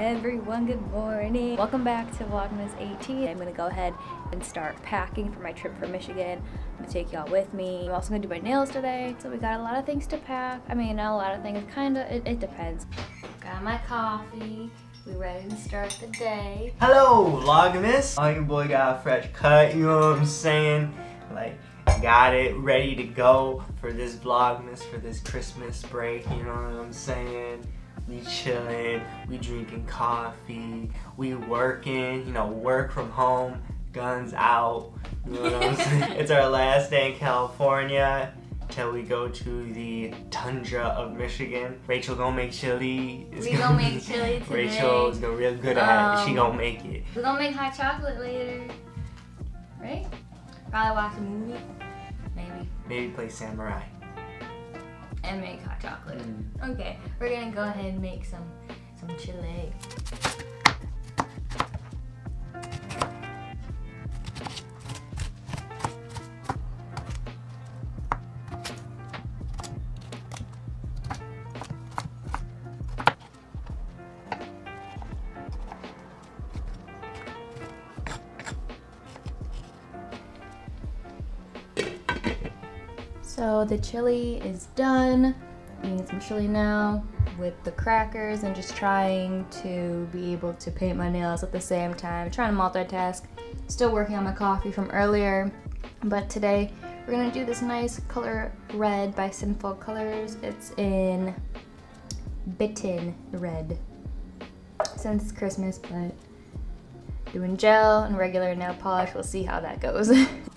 Everyone, good morning. Welcome back to Vlogmas 18. I'm gonna go ahead and start packing for my trip for Michigan. I'm gonna take y'all with me. I'm also gonna do my nails today. So we got a lot of things to pack. I mean, not a lot of things, kinda, it, it depends. Got my coffee. We ready to start the day. Hello, Vlogmas. Oh, your boy got a fresh cut, you know what I'm saying? Like, got it ready to go for this Vlogmas, for this Christmas break, you know what I'm saying? We chilling, we drinking coffee, we working, you know, work from home, guns out, you know what I'm saying? It's our last day in California till we go to the tundra of Michigan. Rachel gonna make chili. It's we gonna, gonna make chili today. Rachel's gonna real good at um, it. She gonna make it. We're gonna make hot chocolate later, right? Probably watch a movie, maybe. Maybe play samurai and make hot chocolate. Mm. Okay, we're gonna go ahead and make some some chili. So the chili is done. Eating some chili now with the crackers and just trying to be able to paint my nails at the same time. Trying to multitask. Still working on my coffee from earlier. But today we're gonna do this nice color red by Sinful Colors. It's in Bitten Red. Since Christmas, but doing gel and regular nail polish. We'll see how that goes.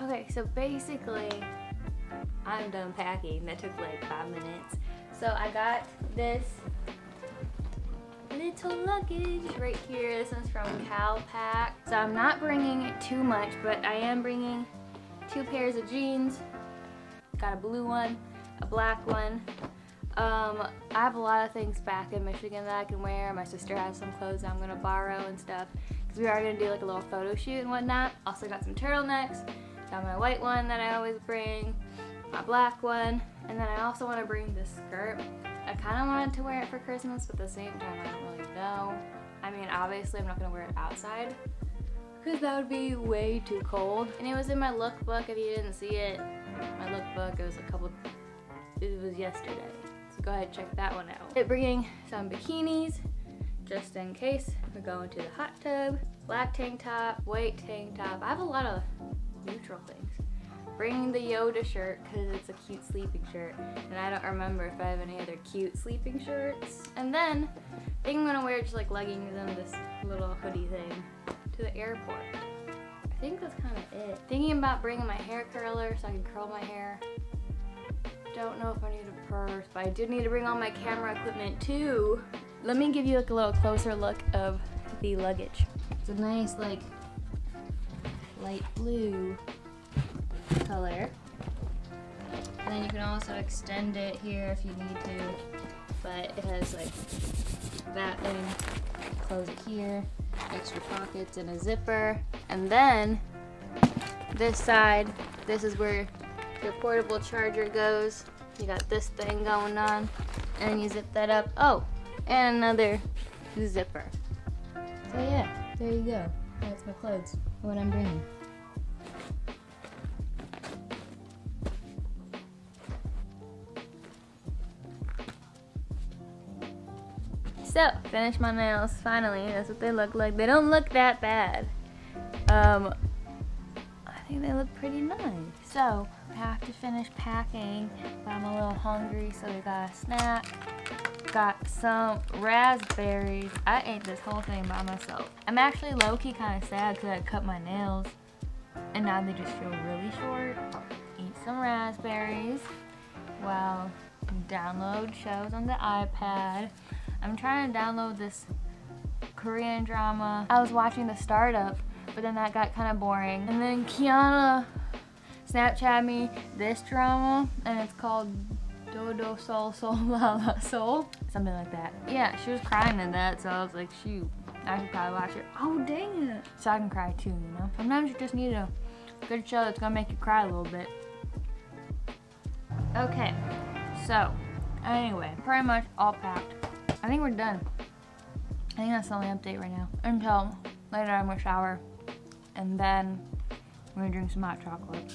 Okay, so basically, I'm done packing. That took like five minutes. So I got this little luggage right here. This one's from CalPak. So I'm not bringing too much, but I am bringing two pairs of jeans. Got a blue one, a black one. Um, I have a lot of things back in Michigan that I can wear. My sister has some clothes I'm gonna borrow and stuff. Cause we are gonna do like a little photo shoot and whatnot. Also got some turtlenecks. Got my white one that I always bring, my black one, and then I also want to bring this skirt. I kind of wanted to wear it for Christmas, but at the same time, I don't really know. I mean, obviously, I'm not going to wear it outside because that would be way too cold. And it was in my lookbook, if you didn't see it. My lookbook, it was a couple, it was yesterday. So go ahead check that one out. It bringing some bikinis, just in case we're going to the hot tub. Black tank top, white tank top. I have a lot of neutral things. Bringing the Yoda shirt because it's a cute sleeping shirt. And I don't remember if I have any other cute sleeping shirts. And then I think I'm gonna wear just like leggings and this little hoodie thing to the airport. I think that's kind of it. Thinking about bringing my hair curler so I can curl my hair. Don't know if I need a purse, but I do need to bring all my camera equipment too. Let me give you like a little closer look of the luggage. It's a nice like light blue color. And then you can also extend it here if you need to, but it has like that thing, close it here, extra pockets and a zipper. And then this side, this is where your portable charger goes. You got this thing going on, and you zip that up. Oh, and another zipper. So yeah, there you go. That's my clothes, what I'm bringing. So, finished my nails, finally. That's what they look like. They don't look that bad. Um, I think they look pretty nice. So, I have to finish packing, but I'm a little hungry, so we got a snack. Got some raspberries. I ate this whole thing by myself. I'm actually low-key kind of sad because I cut my nails, and now they just feel really short. Eat some raspberries while download shows on the iPad. I'm trying to download this Korean drama. I was watching The Startup, but then that got kind of boring. And then Kiana Snapchat me this drama, and it's called Dodo Soul Soul La La Soul. Something like that. Yeah, she was crying in that, so I was like, shoot, I should probably watch it. Oh, dang it. So I can cry too, you know? Sometimes you just need a Good show that's gonna make you cry a little bit. Okay, so anyway, pretty much all packed. I think we're done. I think that's the only update right now. Until later I'm gonna shower and then I'm gonna drink some hot chocolate.